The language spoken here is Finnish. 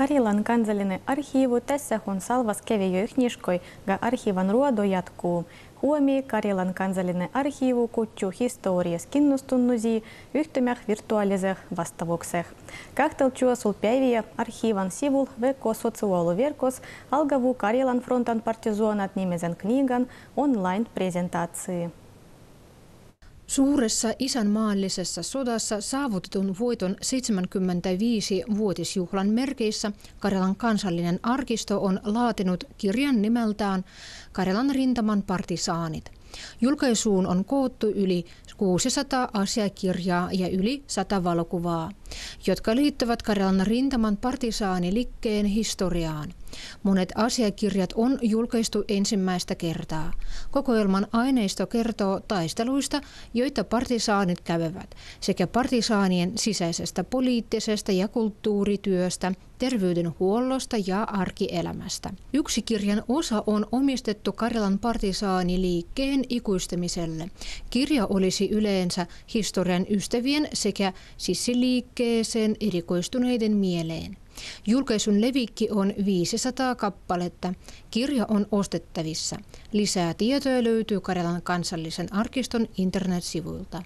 Кариланкан зелены архиву тессе хунсалвас кеве книжкой га архиван руадо ятку. Хуами Кариланкан зелены архиву кучу история скиннустуннузи юхтумях виртуализех ваставоксех. Как толчуа сулпявия архиван сивул веко социолу веркос алгаву Карилан фронтан партизуан от немезен книган онлайн презентации. Suuressa isänmaallisessa sodassa saavutetun voiton 75-vuotisjuhlan merkeissä Karjalan kansallinen arkisto on laatinut kirjan nimeltään Karjalan rintaman partisaanit. Julkaisuun on koottu yli 600 asiakirjaa ja yli 100 valokuvaa, jotka liittyvät Karjalan rintaman partisaaniliikkeen historiaan. Monet asiakirjat on julkaistu ensimmäistä kertaa. Kokoelman aineisto kertoo taisteluista, joita partisaanit kävevät, sekä partisaanien sisäisestä poliittisesta ja kulttuurityöstä, terveydenhuollosta ja arkielämästä. Yksi kirjan osa on omistettu Karjalan partisaaniliikkeen ikuistamiselle. Kirja olisi yleensä historian ystävien sekä sissiliikkeeseen erikoistuneiden mieleen. Julkaisun levikki on 500 kappaletta. Kirja on ostettavissa. Lisää tietoja löytyy Karjalan kansallisen arkiston internetsivuilta.